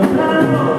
Plano.